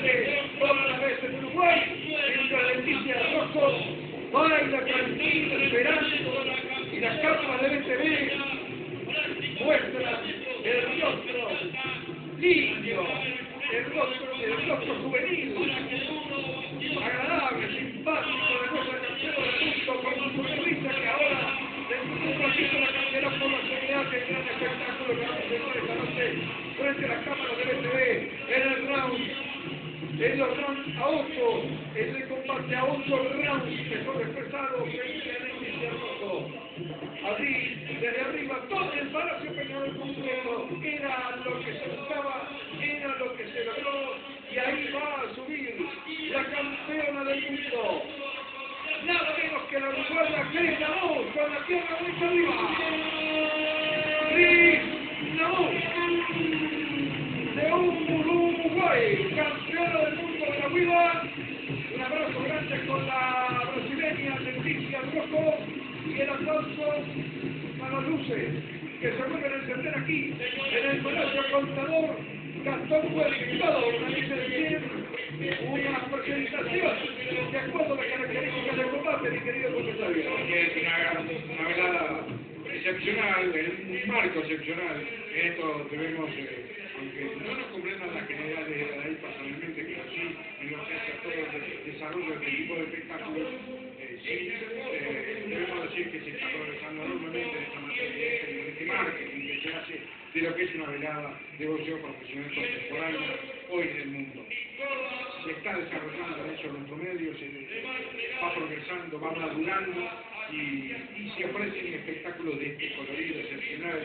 grande todas las veces en Uruguay, mientras Leticia Rocco baila tranquila, esperando, y las cámaras de BTV muestran el rostro limpio, el rostro, el rostro juvenil, agradable, simpático de campeona del mundo, con su sonrisa que ahora, de un ratito, la campeona por la seguridad tendrá un espectáculo que vamos a hacer esta noche frente a las cámaras de BTV en el round en los rounds a 8, en el combate a 8 rounds, mejor expresado, frente a Leticia Rojo. Allí, desde arriba, todo el Palacio Peñarol completo, era lo que se buscaba, era lo que se logró, y ahí va a subir la campeona del mundo. Nada menos que la uruguaya Cris Namus, con la pierna muy arriba. Cris brasileña Leticia Rojo y el aplauso para Luces, que se vuelven a encender aquí, en el Palacio Contador Gastón Cualificado, una presentación de acuerdo a las características del combate, mi querido comisario. que una, velada excepcional, un marco excepcional. Esto debemos, aunque no nos comprendan las generalidades de la personalmente, pero sí en lo que hace a todo el desarrollo de este tipo de espectáculos, de lo que es una velada de boxeo profesional contemporáneo hoy en el mundo. Se está desarrollando en eso nuestro medio, se va progresando, va madurando y, y se ofrecen espectáculos de este colorido excepcional,